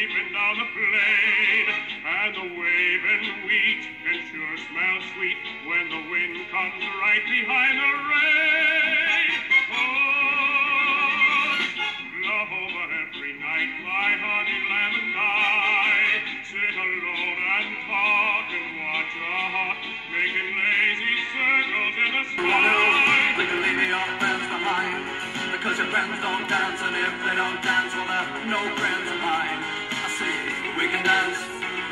creeping down the plain, and the waving wheat can sure smell sweet when the wind comes right behind the rain. Oh, love over every night, my honey lamb and I sit alone and talk and watch a heart making lazy circles in the sky. But you leave your friends behind because your friends don't dance, and if they don't dance, well, they're no friends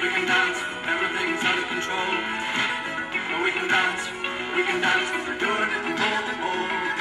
we can dance, everything's out of control. We can dance, we can dance, we're doing it more and more.